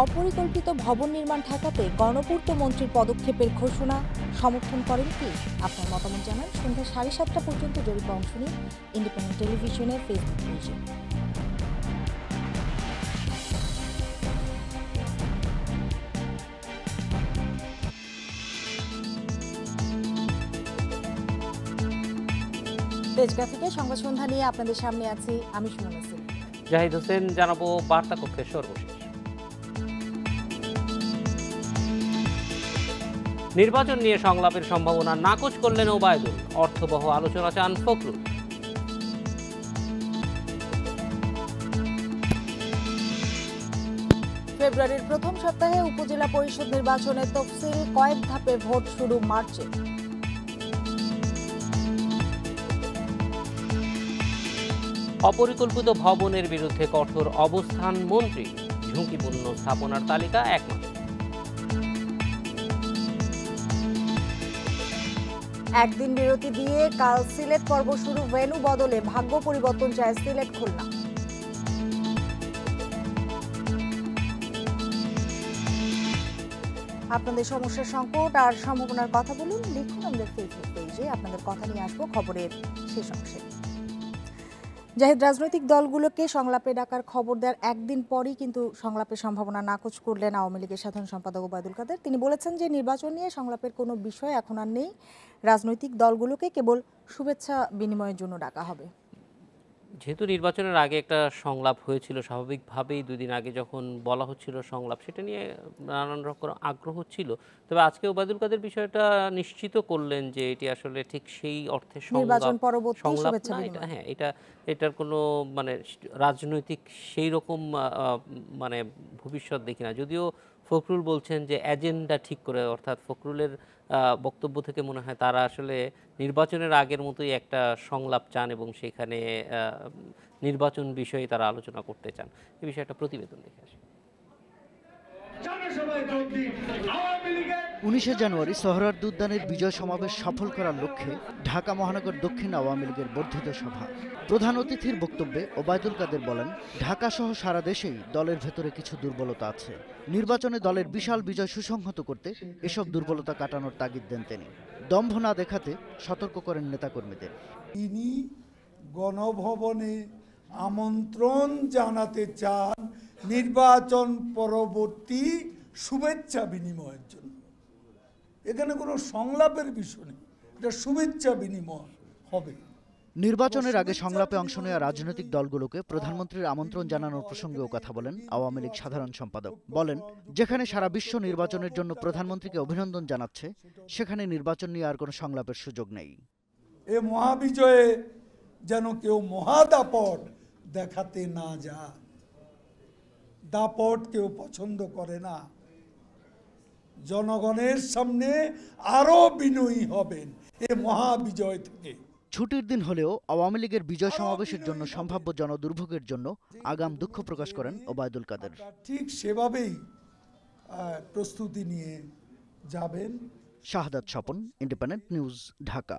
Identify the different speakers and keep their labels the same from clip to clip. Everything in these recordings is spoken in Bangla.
Speaker 1: অপরিকল্পিত ভবন নির্মাণ ঠেকাতে গণপূর্ত মন্ত্রীর পদক্ষেপের ঘোষণা। সমর্থন করেন কি? আপনার মতামত জানান। সন্ধ্যা সাড়ে সাতটা পর্যন্ত জরিপে অংশ নিন ইন্ডিপেন্ডেন্ট টেলিভিশনের ফেসবুক পেজে। তেজগা সংবাদ সন্ধ্যা নিয়ে আপনাদের সামনে আছি আমি সুমন
Speaker 2: জাহিদ হোসেন, জানাব বার্তা কক্ষের সর্বশেষ। নির্বাচন নিয়ে সংলাপের সম্ভাবনা নাকচ করলেন ওবায়দুল। অর্থবহ আলোচনা চান ফখরুল।
Speaker 1: ফেব্রুয়ারির প্রথম সপ্তাহে উপজেলা পরিষদ নির্বাচনে তফসিল কয়েক ধাপে ভোট শুরু মার্চে।
Speaker 2: অপরিকল্পিত ভবনের বিরুদ্ধে কঠোর অবস্থান মন্ত্রী। ঝুঁকিপূর্ণ স্থাপনার তালিকা এক মাস
Speaker 1: একদিন বিরতি দিয়ে কাল সিলেট পর্ব শুরু ভেনু বদলে ভাগ্য পরিবর্তন চায় সিলেট খুলনা। আপনাদের সমস্যার সংকট আর সম্ভাবনার কথা বলুন লিখুন আমাদের ফেসবুক পেজে আপনাদের কথা নিয়ে আসব খবরের শেষ অংশে। জাহিদ, রাজনৈতিক দলগুলোকে সংলাপে ডাকার খবর দেওয়ার একদিন পরই কিন্তু সংলাপের সম্ভাবনা নাকচ করলেন আওয়ামী লীগের সাধারণ সম্পাদক ওবায়দুল কাদের। তিনি বলেছেন যে, নির্বাচন নিয়ে সংলাপের কোনো বিষয় এখন আর নেই। রাজনৈতিক দলগুলোকে কেবল শুভেচ্ছা বিনিময়ের জন্য ডাকা হবে।
Speaker 2: যেহেতু নির্বাচনের আগে একটা সংলাপ হয়েছিল স্বাভাবিকভাবেই দুদিন আগে যখন বলা হচ্ছিল সংলাপ সেটা নিয়ে নানান রকম আগ্রহ ছিল। তবে আজকে ওবায়দুল কাদের বিষয়টা নিশ্চিত করলেন যে এটি আসলে ঠিক সেই অর্থে সংলাপ হ্যাঁ এটা এটার কোনো মানে রাজনৈতিক সেই রকম মানে ভবিষ্যৎ দেখি না। যদিও ফখরুল বলছেন যে এজেন্ডা ঠিক করে অর্থাৎ ফখরুলের বক্তব্য থেকে মনে হয় তারা আসলে নির্বাচনের আগের মতোই একটা সংলাপ চান এবং সেখানে নির্বাচন বিষয়ে তারা আলোচনা করতে চান। এ বিষয়ে একটা প্রতিবেদন দেখে আসি
Speaker 3: জনসভায় যোগ দিন আওয়ামী লীগের
Speaker 4: উনিশে জানুয়ারি সোহরার্দ উদ্যানের বিজয় সমাবেশ সফল করার লক্ষ্যে ঢাকা মহানগর দক্ষিণ আওয়ামী লীগের বর্ধিত সভা। প্রধান অতিথির বক্তব্যে ওবায়দুল কাদের বলেন ঢাকা সহ সারা দেশেই দলের ভেতরে কিছু দুর্বলতা আছে। নির্বাচনে দলের বিশাল বিজয় সুসংহত করতে এসব দুর্বলতা কাটানোর তাগিদ দেন তিনি। দম্ভ না দেখাতে সতর্ক করেন নেতাকর্মীদের।
Speaker 5: তিনি গণভবনে আমন্ত্রণ জানাতে চান নির্বাচন পরবর্তী শুভেচ্ছা বিনিময়ের জন্য। এখানে কোনো সংলাপের বিষয় নেই। এটা শুভেচ্ছা বিনিময় হবে।
Speaker 4: নির্বাচনের আগে সংলাপে অংশ নেওয়া রাজনৈতিক দলগুলোকে প্রধানমন্ত্রীর আমন্ত্রণ জানানোর প্রসঙ্গেও কথা বলেন আওয়ামী লীগ সাধারণ সম্পাদক। বলেন যেখানে সারা বিশ্ব নির্বাচনের জন্য প্রধানমন্ত্রীকে অভিনন্দন জানাচ্ছে সেখানে নির্বাচন নিয়ে আর কোনো সংলাপের সুযোগ নেই।
Speaker 5: এ মহাবিজয়ে যেন কেউ মহাদাপট দেখাতে না যায়। দাপট কেউ পছন্দ করে না। জনগণের সামনে আরও বিনয়ী হবেন এ মহাবিজয় থেকে।
Speaker 4: ছুটির দিন হলেও আওয়ামী লীগের বিজয় সমাবেশের জন্য সম্ভাব্য জনদুর্ভোগের জন্য আগাম দুঃখ প্রকাশ করেন ওবায়দুল কাদের।
Speaker 5: ঠিক সেভাবেই প্রস্তুতি নিয়ে যাবেন।
Speaker 4: Shahadat Swapan independent news Dhaka.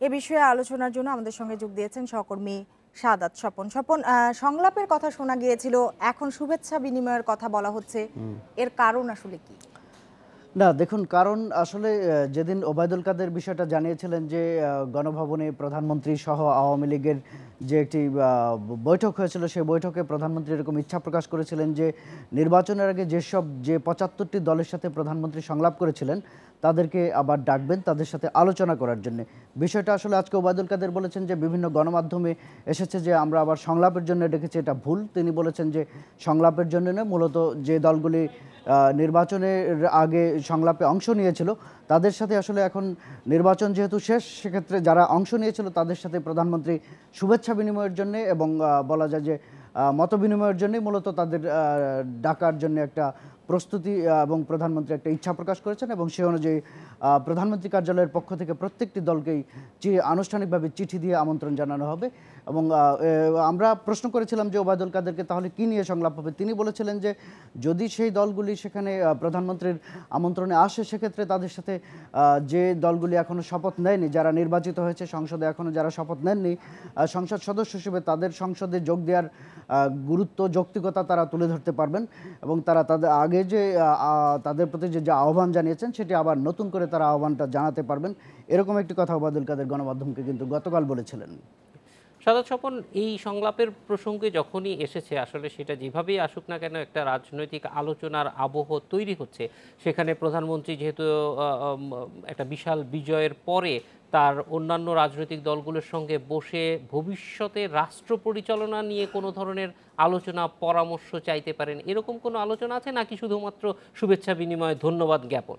Speaker 1: এ বিষয়ে আলোচনার জন্য আমাদের সঙ্গে যোগ দিয়েছেন সহকর্মী সাদাত স্বপন। স্বপন সংলাপের কথা শোনা গিয়েছিল এখন শুভেচ্ছা বিনিময়ের কথা বলা হচ্ছে। এর কারণ আসলে কি?
Speaker 6: না দেখুন কারণ আসলে যেদিন ওবায়দুল কাদের বিষয়টা জানিয়েছিলেন যে গণভবনে প্রধানমন্ত্রী সহ আওয়ামী লীগের যে একটি আহ, বৈঠক হয়েছিল সেই বৈঠকে প্রধানমন্ত্রী এরকম ইচ্ছা প্রকাশ করেছিলেন যে নির্বাচনের আগে যেসব যে পঁচাত্তরটি দলের সাথে প্রধানমন্ত্রী সংলাপ করেছিলেন তাদেরকে আবার ডাকবেন তাদের সাথে আলোচনা করার জন্য। বিষয়টা আসলে আজকে ওবায়দুল কাদের বলেছেন যে, বিভিন্ন গণমাধ্যমে এসেছে যে, আমরা আবার সংলাপের জন্য ডেকেছি, এটা ভুল। তিনি বলেছেন যে, সংলাপের জন্য নয়, মূলত যে দলগুলি নির্বাচনের আগে সংলাপে অংশ নিয়েছিল, তাদের সাথে আসলে এখন নির্বাচন যেহেতু শেষ, সেক্ষেত্রে যারা অংশ নিয়েছিল, তাদের সাথে প্রধানমন্ত্রী শুভেচ্ছা বিনিময়ের জন্য এবং বলা যায় যে মত বিনিময়ের জন্যই মূলত তাদের ডাকার জন্য একটা প্রস্তুতি এবং প্রধানমন্ত্রী একটা ইচ্ছা প্রকাশ করেছেন এবং সে অনুযায়ী প্রধানমন্ত্রী কার্যালয়ের পক্ষ থেকে প্রত্যেকটি দলকেই আনুষ্ঠানিকভাবে চিঠি দিয়ে আমন্ত্রণ জানানো হবে। এবং আমরা প্রশ্ন করেছিলাম যে ওবায়দুল কাদেরকে তাহলে কী নিয়ে সংলাপ হবে। তিনি বলেছিলেন যে যদি সেই দলগুলি সেখানে প্রধানমন্ত্রীর আমন্ত্রণে আসে, সেক্ষেত্রে তাদের সাথে যে দলগুলি এখনও শপথ নেয়নি, যারা নির্বাচিত হয়েছে, সংসদে এখনও যারা শপথ নেননি সংসদ সদস্য হিসেবে তাদের সংসদে যোগ দেওয়ার গুরুত্ব, যৌক্তিকতা তারা তুলে ধরতে পারবেন এবং তারা তাদের আগে যে তাদের প্রতি যে আহ্বান জানিয়েছেন, সেটি আবার নতুন করে তারা আহ্বানটা জানাতে পারবেন। এরকম একটি কথা ওবায়দুল কাদের গণমাধ্যমকে কিন্তু গতকাল বলেছিলেন।
Speaker 2: সাদা স্বপন, এই সংলাপের প্রসঙ্গে যখনই এসেছে, আসলে সেটা যেভাবেই আসুক না কেন একটা রাজনৈতিক আলোচনার আবহ তৈরি হচ্ছে। সেখানে প্রধানমন্ত্রী যেহেতু একটা বিশাল বিজয়ের পরে তার অন্যান্য রাজনৈতিক দলগুলোর সঙ্গে বসে ভবিষ্যতে রাষ্ট্র পরিচালনা নিয়ে কোনো ধরনের আলোচনা, পরামর্শ চাইতে পারেন, এরকম কোনো আলোচনা আছে? নাকি শুধুমাত্র শুভেচ্ছা বিনিময়, ধন্যবাদ জ্ঞাপন?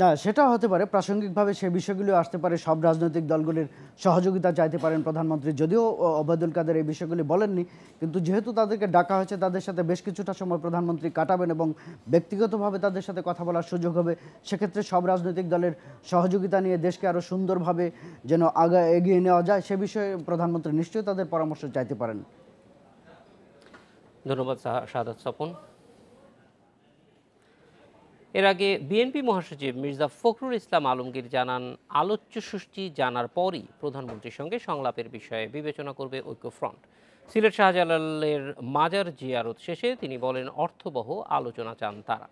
Speaker 6: না, সেটা হতে পারে। প্রাসঙ্গিকভাবে সে বিষয়গুলো আসতে পারে। সব রাজনৈতিক দলগুলির সহযোগিতা চাইতে পারেন প্রধানমন্ত্রী। যদিও ওবায়দুল কাদের এই বিষয়গুলি বলেননি, কিন্তু যেহেতু তাদেরকে ডাকা হয়েছে, তাদের সাথে বেশ কিছুটা সময় প্রধানমন্ত্রী কাটাবেন এবং ব্যক্তিগতভাবে তাদের সাথে কথা বলার সুযোগ হবে, সেক্ষেত্রে সব রাজনৈতিক দলের সহযোগিতা নিয়ে দেশকে আরও সুন্দরভাবে যেন আগা, এগিয়ে নেওয়া যায়, সে বিষয়ে প্রধানমন্ত্রী নিশ্চয়ই তাদের পরামর্শ চাইতে পারেন।
Speaker 2: ধন্যবাদ শাহাদ স্বপন। এর আগে বিএনপি মহাসচিব মির্জা ফখরুল ইসলাম আলমগীর জানান, আলোচ্য সূচি জানার পরই প্রধানমন্ত্রীর সঙ্গে সংলাপের বিষয়ে বিবেচনা করবে ঐক্যফ্রন্ট। সিলেট শাহজালালের মাজার জিয়ারত শেষে তিনি বলেন, অর্থবহ আলোচনা চান তারা।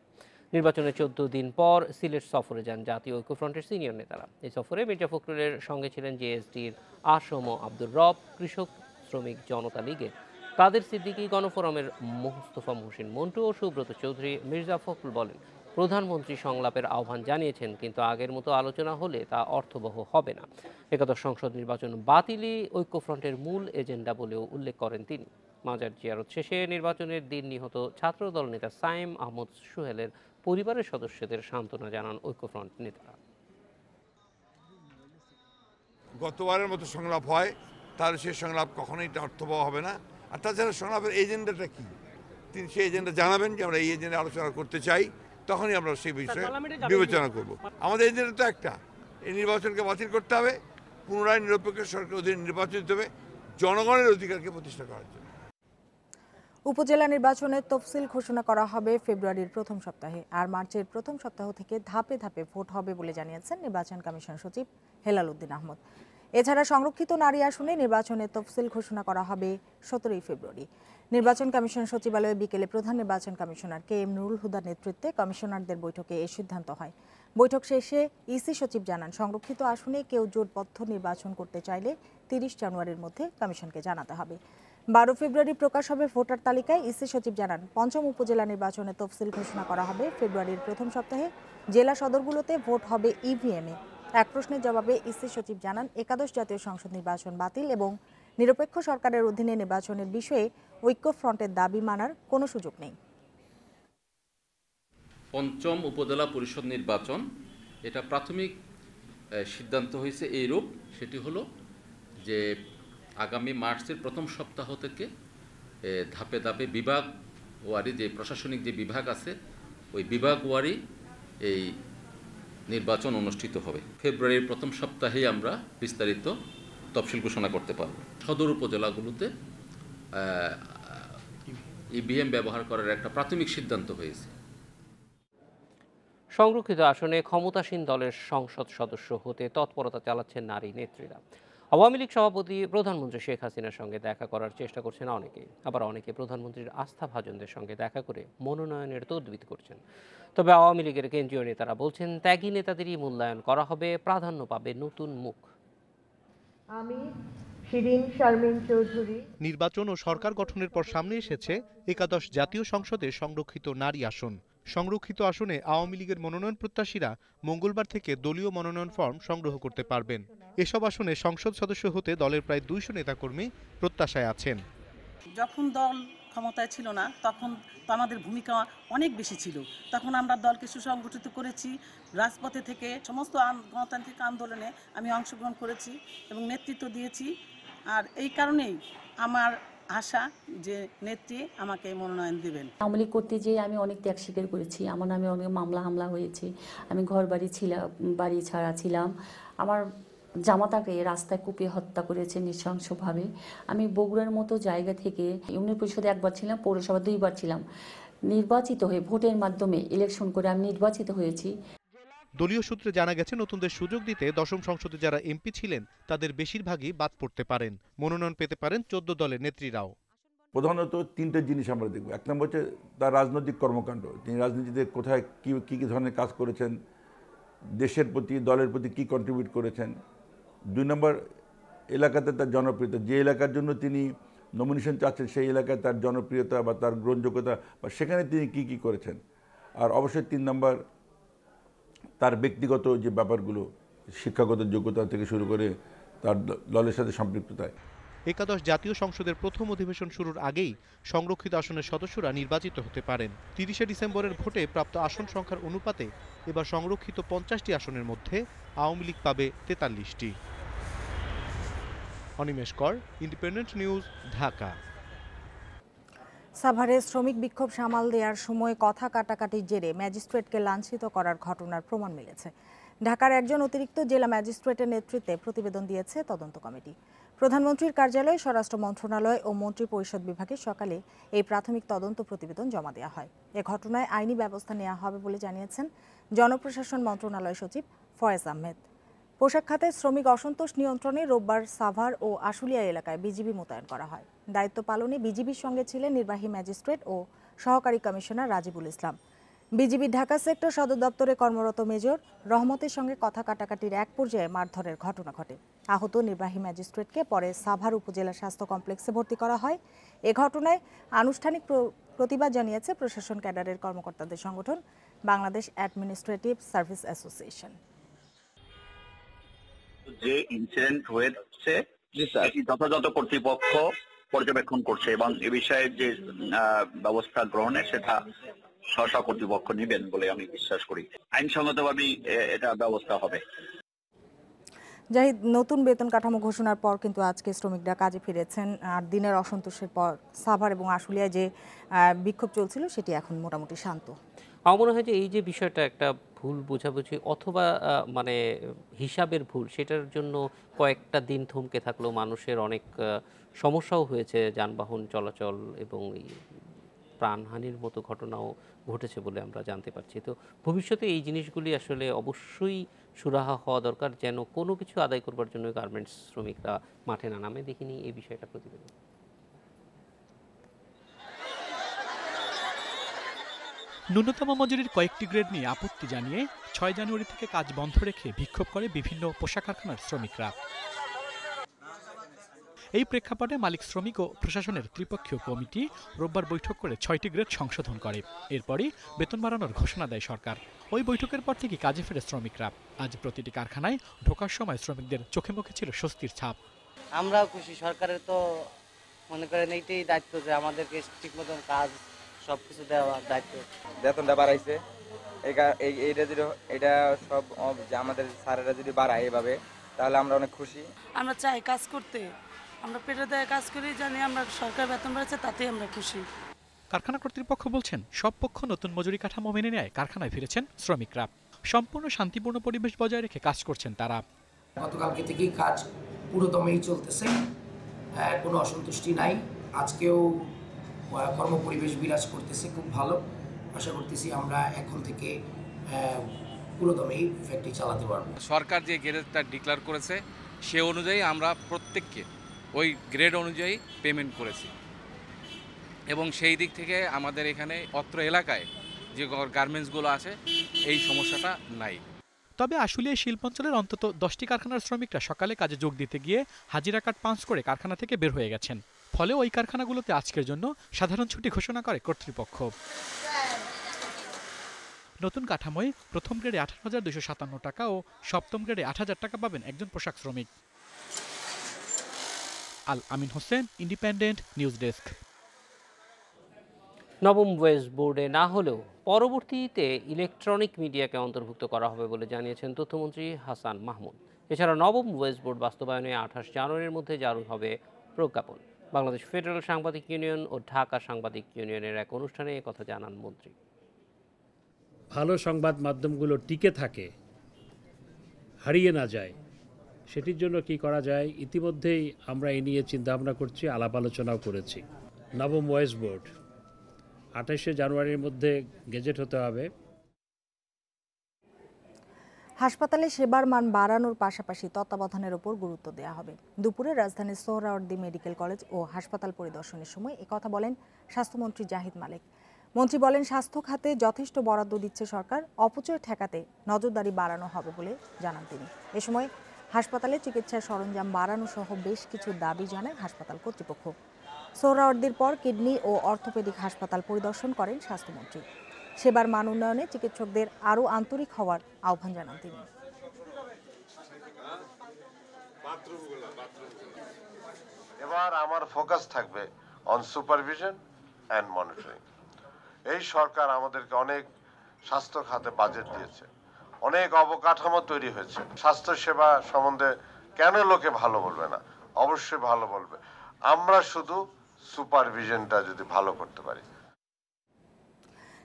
Speaker 2: নির্বাচনের চোদ্দ দিন পর সিলেট সফরে যান জাতীয় ঐক্যফ্রন্টের সিনিয়র নেতারা। এই সফরে মির্জা ফখরুলের সঙ্গে ছিলেন জেএসডির আসম আব্দুর রব, কৃষক, শ্রমিক জনতা লীগের কাদের সিদ্দিকী, গণফোরামের মোস্তফা মুহসিন মন্টু ও সুব্রত চৌধুরী। মির্জা ফখরুল বলেন প্রধানমন্ত্রী সংলাপের আহ্বান জানিয়েছেন, কিন্তু আগের মতো আলোচনা হলে তা অর্থবহ হবে না। একাদশ সংসদ নির্বাচন বাতিলই ঐক্যফ্রন্টের মূল এজেন্ডা বলেও উল্লেখ করেন তিনি। মাজার জিয়ারত শেষে নির্বাচনের দিন নিহত ছাত্রদল নেতা সাইম আহমদ সুহেলের পরিবারের সদস্যদের সান্ত্বনা জানান ঐক্যফ্রন্ট নেতারা।
Speaker 7: গতবারের মতো সংলাপ হয়, তাহলে সেই সংলাপ কখনোই অর্থবহ হবে না। আর তাছাড়া সংলাপের এজেন্ডাটা কি? তিনি সেই এজেন্ডা জানাবেন যে আমরা এই এজেন্ডা আলোচনা করতে চাই। তখনই আমরা সেই বিষয়ে বিবেচনা করব। আমাদের এজেন্ডা তো একটা এই নির্বাচনকে বাতিল করতে হবে পুনরায় নিরপেক্ষ সরকার অধীনে নির্বাচন দিতে হবে জনগণের অধিকারকে প্রতিষ্ঠা করার জন্য।
Speaker 1: উপজেলা নির্বাচনের তফসিল ঘোষণা করা হবে ফেব্রুয়ারির প্রথম সপ্তাহে আর মার্চের প্রথম সপ্তাহ থেকে ধাপে ধাপে ভোট হবে বলে জানিয়েছেন নির্বাচন কমিশন সচিব হেলাল উদ্দিন আহমদ। এছাড়া সংরক্ষিত নারী আসনে নির্বাচনের তফসিল ঘোষণা করা হবে সতেরোই ফেব্রুয়ারি। নির্বাচন কমিশন সচিবালয়ে বিকেলে প্রধান নির্বাচন কমিশনার কে এম নুরুল হুদার নেতৃত্বে কমিশনারদের বৈঠকে এ সিদ্ধান্ত হয়। বৈঠক শেষে ইসি সচিব জানান, সংরক্ষিত আসনে কেউ জোটবদ্ধ নির্বাচন করতে চাইলে তিরিশ জানুয়ারির মধ্যে কমিশনকে জানাতে হবে। বারো ফেব্রুয়ারি প্রকাশ হবে ভোটার তালিকায়। ইসি সচিব জানান, পঞ্চম উপজেলা নির্বাচনে তফসিল ঘোষণা করা হবে ফেব্রুয়ারির প্রথম সপ্তাহে। জেলা সদরগুলোতে ভোট হবে ইভিএমে। এক প্রশ্নের জবাবে ইসি সচিব জানান, একাদশ জাতীয় সংসদ নির্বাচন বাতিল এবং নিরপেক্ষ সরকারের অধীনে নির্বাচনের বিষয়ে ঐক্য ফ্রন্টের দাবি মানার কোনো সুযোগ নেই।
Speaker 8: পঞ্চম উপজেলা পরিষদ নির্বাচন, এটা প্রাথমিক সিদ্ধান্ত হয়েছে এইরূপ, সেটি হলো যে আগামী মার্চের প্রথম সপ্তাহ থেকে ধাপে ধাপে বিভাগ ওয়ারি যে প্রশাসনিক যে বিভাগ আছে, ওই বিভাগ ওয়ারি এই নির্বাচন অনুষ্ঠিত হবে। ফেব্রুয়ারির প্রথম সপ্তাহেই আমরা বিস্তারিত তফসিল ঘোষণা করতে পারব। সদর উপজেলাগুলোতে ইভিএম ব্যবহার করার একটা প্রাথমিক সিদ্ধান্ত হয়েছে।
Speaker 2: সংরক্ষিত আসনে ক্ষমতাসীন দলের সংসদ সদস্য হতে তৎপরতা চালাচ্ছেন নারী নেত্রীরা। আওয়ামী লীগ সভাপতি প্রধানমন্ত্রী শেখ হাসিনার সঙ্গে দেখা করার চেষ্টা করছেন অনেকে। আবার অনেকে প্রধানমন্ত্রীর আস্থা ভাজনদের সঙ্গে দেখা করে মনোনয়নের তদবিত করছেন। তবে আওয়ামী লীগের কেন্দ্রীয় নেতারা বলছেন ত্যাগী নেতাদেরই মূল্যায়ন করা হবে প্রাধান্য পাবে নতুন মুখ।
Speaker 9: আমি শিরিন শারমিন চৌধুরী।
Speaker 10: নির্বাচন ও সরকার গঠনের পর সামনে এসেছে একাদশ জাতীয় সংসদে সংরক্ষিত নারী আসন। সংরক্ষিত আসনে আওয়ামী লীগের মনোনয়ন প্রত্যাশীরা মঙ্গলবার থেকে দলীয় মনোনয়ন ফর্ম সংগ্রহ করতে পারবেন। এসব আসনে সংসদ সদস্য হতে দলের প্রায় দুইশো নেতাকর্মী প্রত্যাশায় আছেন।
Speaker 11: যখন দল ক্ষমতায় ছিল না, তখন তো আমাদের ভূমিকা অনেক বেশি ছিল। তখন আমরা দলকে সুসংগঠিত করেছি, রাজপথে থেকে সমস্ত গণতান্ত্রিক আন্দোলনে আমি অংশগ্রহণ করেছি এবং নেতৃত্ব দিয়েছি। আর এই কারণেই আমার আশা যে নেত্রী আমাকে মনোনয়ন দেবেন।
Speaker 12: আওয়ামী লীগ করতে যেয়ে আমি অনেক ত্যাগ স্বীকার করেছি। আমার নামে অনেক মামলা হামলা হয়েছে। আমি ঘর বাড়ি ছিলাম বাড়ি ছাড়া ছিলাম। আমার জামাতাকে রাস্তায় কুপিয়ে হত্যা করেছে নৃশংসভাবে। আমি বগুড়ার মতো জায়গা থেকে ইউনিয়ন পরিষদে একবার ছিলাম পৌরসভা দুইবার ছিলাম। নির্বাচিত হয়ে ভোটের মাধ্যমে ইলেকশন করে আমি নির্বাচিত হয়েছি।
Speaker 10: দলীয় সূত্রে জানা গেছে নতুনদের সুযোগ দিতে দশম সংসদে যারা এমপি ছিলেন তাদের বেশিরভাগই বাদ পড়তে পারেন। মনোনয়ন পেতে পারেন চোদ্দ দলের নেত্রীরাও।
Speaker 13: প্রধানত তিনটে জিনিস আমরা দেখব। এক নম্বর হচ্ছে তার রাজনৈতিক কর্মকাণ্ড। তিনি রাজনীতিতে কোথায় কী কী কী ধরনের কাজ করেছেন দেশের প্রতি দলের প্রতি কী কন্ট্রিবিউট করেছেন? দুই নম্বর এলাকাতে তার জনপ্রিয়তা, যে এলাকার জন্য তিনি নমিনেশন চাচ্ছেন, সেই এলাকায় তার জনপ্রিয়তা বা তার গ্রহণযোগ্যতা বা সেখানে তিনি কী কী করেছেন? আর অবশ্যই তিন নম্বর, তার ব্যক্তিগত যে ব্যাপারগুলো, শিক্ষাগত যোগ্যতা থেকে শুরু করে তার দলের সাথে সম্পৃক্ততায়।
Speaker 10: একাদশ জাতীয় সংসদের প্রথম অধিবেশন শুরুর আগেই সংরক্ষিত আসনের সদস্যরা নির্বাচিত হতে পারেন। তিরিশে ডিসেম্বরের ভোটে প্রাপ্ত আসন সংখ্যার অনুপাতে এবার সংরক্ষিত পঞ্চাশটি আসনের মধ্যে আওয়ামী লীগ পাবে তেতাল্লিশটি। অনিমেষ কর ইন্ডিপেন্ডেন্ট নিউজ ঢাকা।
Speaker 1: সাভারে শ্রমিক বিক্ষোভ সামাল দেওয়ার সময় কথা কাটাকাটির জেরে ম্যাজিস্ট্রেটকে লাঞ্ছিত করার ঘটনার প্রমাণ মিলেছে। ঢাকার একজন অতিরিক্ত জেলা ম্যাজিস্ট্রেটের নেতৃত্বে প্রতিবেদন দিয়েছে তদন্ত কমিটি। প্রধানমন্ত্রীর কার্যালয়ে স্বরাষ্ট্র মন্ত্রণালয় ও মন্ত্রী পরিষদ বিভাগে সকালে এই প্রাথমিক তদন্ত প্রতিবেদন জমা দেওয়া হয়। এ ঘটনায় আইনি ব্যবস্থা নেওয়া হবে বলে জানিয়েছেন জনপ্রশাসন মন্ত্রণালয় সচিব ফয়েজ আহমেদ। পোশাক খাতে শ্রমিক অসন্তোষ নিয়ন্ত্রণে রোববার সাভার ও আশুলিয়া এলাকায় বিজিবি মোতায়েন করা হয়। দায়িত্ব পালনে বিজিবির সঙ্গে ছিলেন নির্বাহী ম্যাজিস্ট্রেট ও সহকারী commissioner Rajibul Islam. BGB Dhaka sector সদর দপ্তরে কর্মরত মেজর রহমতের সঙ্গে কথা কাটাকাটির এক পর্যায়ে মারধরের ঘটনা ঘটে। আহত নির্বাহী ম্যাজিস্ট্রেটকে পরে সাভার উপজেলা স্বাস্থ্য কমপ্লেক্সে ভর্তি করা হয়। এ ঘটনায় আনুষ্ঠানিক প্রতিবাদ জানিয়েছে প্রশাসন ক্যাডারের কর্মকর্তাদের সংগঠন, বাংলাদেশ অ্যাডমিনিস্ট্রেটিভ সার্ভিস অ্যাসোসিয়েশন।
Speaker 14: যে ইনসিডেন্ট হয়েছে এটি যথাযথ কর্তৃপক্ষ পর্যবেক্ষণ করছে এবং এ বিষয়ে যে ব্যবস্থা গ্রহণে সেটা স্ব কর্তৃপক্ষ নেবেন বলে আমি বিশ্বাস করি। আইনসঙ্গতভাবেই এটা ব্যবস্থা হবে।
Speaker 1: যাই নতুন বেতন কাঠামো ঘোষণার পর কিন্তু আজকে শ্রমিকরা কাজে ফিরেছেন আর দিনের অসন্তোষের পর সাভার এবং আশুলিয়ায় যে আহ, বিক্ষোভ চলছিল সেটি এখন মোটামুটি শান্ত।
Speaker 2: আমার মনে হয় যে এই যে বিষয়টা একটা ভুল বোঝাবুঝি অথবা মানে হিসাবের ভুল, সেটার জন্য কয়েকটা দিন থমকে থাকলেও মানুষের অনেক সমস্যাও হয়েছে যানবাহন চলাচল এবং প্রাণহানির মতো ঘটনাও ঘটেছে বলে আমরা জানতে পারছি। তো ভবিষ্যতে এই জিনিসগুলি আসলে অবশ্যই সুরাহা হওয়া দরকার, যেন কোনো কিছু আদায় করবার জন্য গার্মেন্টস শ্রমিকরা মাঠে না নামে। দেখিনি এই বিষয়টা প্রতিবেদন।
Speaker 15: ন্যূনতম মজুরির কয়েকটি গ্রেড নিয়ে আপত্তি জানিয়ে ছয় জানুয়ারি থেকে কাজ বন্ধ রেখে বিক্ষোভ করে বিভিন্ন পোশাক কারখানার শ্রমিকরা। এই প্রেক্ষাপটে মালিক শ্রমিক ও প্রশাসনের ত্রিপক্ষীয় কমিটি রোববার বৈঠক করে ছয়টি গ্রেড সংশোধন করে। এরপরই বেতন বাড়ানোর ঘোষণা দেয় সরকার। ওই বৈঠকের পর থেকে কাজে ফেরে শ্রমিকরা। আজ প্রতিটি কারখানায় ঢোকার সময় শ্রমিকদের চোখে মুখে ছিল স্বস্তির ছাপ।
Speaker 16: আমরাও খুশি, সরকারের তো মনে করেন এইটাই দায়িত্ব যে আমাদেরকে ঠিক মতন কাজ সব কিছু দেওয়ার দায়িত্ব।
Speaker 17: বেতনটা বাড়াইছে। এই এই- এইটা যদি এটা সব যে আমাদের স্যারেরা যদি বাড়ায় এভাবে তাহলে আমরা অনেক খুশি।
Speaker 18: আমরা চাই কাজ করতে। আমরা পেটে দেয় কাজ করি জানি আমরা সরকার বেতন বাড়াচ্ছে তাতেই আমরা খুশি।
Speaker 15: কারখানা কর্তৃপক্ষ বলছেন সব পক্ষ নতুন মজুরি কাঠামো মেনে নেয় কারখানায় ফিরেছেন শ্রমিকরা। সম্পূর্ণ শান্তিপূর্ণ পরিবেশ বজায় রেখে কাজ করছেন তারা।
Speaker 19: গতকালকে থেকেই কাজ পুরোদমেই চলতেছে। আহ, কোনো অসন্তুষ্টি নাই। আজকেও আহ, কর্মপরিবেশ বিরাজ করতেছে খুব ভালো। আশা করতেছি আমরা এখন থেকে আহ, পুরোদমেই ফ্যাক্টরি চালাতে পারব।
Speaker 20: সরকার যে গ্রেডটা ডিক্লেয়ার করেছে সে অনুযায়ী আমরা প্রত্যেককে ওই গ্রেড অনুযায়ী পেমেন্ট করেছি। এবং সেই দিক থেকে আমাদের এখানে অত্র এলাকায় যে গার্মেন্টসগুলো আছে এই সমস্যাটা নাই।
Speaker 15: তবে আশুলিয়া শিল্পাঞ্চলের অন্তত দশটি কারখানার শ্রমিকরা সকালে কাজে যোগ দিতে গিয়ে হাজিরা কার্ড পাঞ্চ করে কারখানা থেকে বের হয়ে গেছেন। ফলে ওই কারখানাগুলোতে আজকের জন্য সাধারণ ছুটি ঘোষণা করে কর্তৃপক্ষ। নতুন কাঠামোয় প্রথম গ্রেডে আঠারো হাজার দুশো সাতান্ন টাকা ও সপ্তম গ্রেডে আট হাজার টাকা পাবেন একজন পোশাক শ্রমিক। Al Amin Hossain, independent news desk.
Speaker 2: নবম ওয়েস্ট বোর্ডে না হলেও পরবর্তীতে ইলেকট্রনিক মিডিয়াকে অন্তর্ভুক্ত করা হবে বলে জানিয়েছেন তথ্যমন্ত্রী হাসান মাহমুদ। এছাড়া নবম ওয়েস্ট বোর্ড বাস্তবায়নে আঠাশ জানুয়ারির মধ্যে জারি হবে প্রজ্ঞাপন। বাংলাদেশ ফেডারেল সাংবাদিক ইউনিয়ন ও ঢাকা সাংবাদিক ইউনিয়নের এক অনুষ্ঠানে কথা জানান মন্ত্রী।
Speaker 21: ভালো সংবাদ মাধ্যমগুলো টিকে থাকে, হারিয়ে না যায়, সেটির জন্য কি করা যায়? ইতিমধ্যেই আমরা এ নিয়ে চিন্তাভাবনা করছি, আলাপ আলোচনাও করেছি। নবম ওয়েস বোর্ড, আঠাশে জানুয়ারির মধ্যে গেজেট হতে হবে।
Speaker 1: হাসপাতালে সেবার মান বাড়ানোর পাশাপাশি তত্ত্বাবধানের উপর গুরুত্ব দেওয়া হবে। দুপুরে রাজধানীর সোহরাওয়ার্দী মেডিকেল কলেজ ও হাসপাতাল পরিদর্শনের সময় একথা বলেন স্বাস্থ্যমন্ত্রী জাহিদ মালিক। মন্ত্রী বলেন, স্বাস্থ্য খাতে যথেষ্ট বরাদ্দ দিচ্ছে সরকার, অপচয় ঠেকাতে নজরদারি বাড়ানো হবে বলে জানান তিনি। এ সময় হাসপাতালে চিকিৎসার সরঞ্জাম বাড়ানো সহ বেশ কিছু দাবি জানায় হাসপাতাল কর্তৃপক্ষ। সোহরাওয়ার্দীর পর কিডনি ও অর্থোপেডিক হাসপাতাল পরিদর্শন করেন স্বাস্থ্যমন্ত্রী। সেবার মান উন্নয়নে চিকিৎসকদের আরও আন্তরিক হওয়ার আহ্বান জানান তিনি।
Speaker 22: এবার আমার ফোকাস থাকবে অন সুপারভিশন অ্যান্ড মনিটরিং এই সরকার আমাদেরকে অনেক স্বাস্থ্য খাতে বাজেট দিয়েছে। অনেক অবকাঠামো তৈরি হয়েছে। স্বাস্থ্য সেবা সম্বন্ধে কেন লোকে ভালো বলবে না? অবশ্যই ভালো বলবে। আমরা শুধু সুপারভিশনটা যদি ভালো করতে পারি।